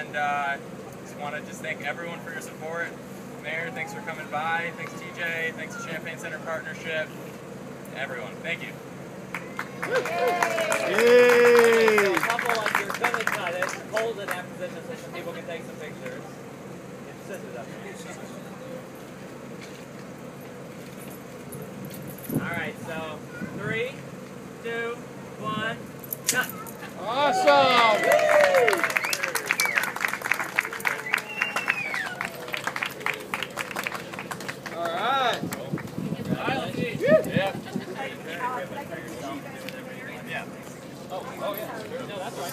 And uh, just want to just thank everyone for your support. Mayor, thanks for coming by. Thanks, TJ. Thanks to Champaign Center Partnership. Everyone, thank you. Yay! Yay. So a couple of your stomach cut it, hold it after this so people can take some pictures. Get scissors up All right, so three, two, one, cut. Awesome! Yay. Oh, oh yeah. No, that's right.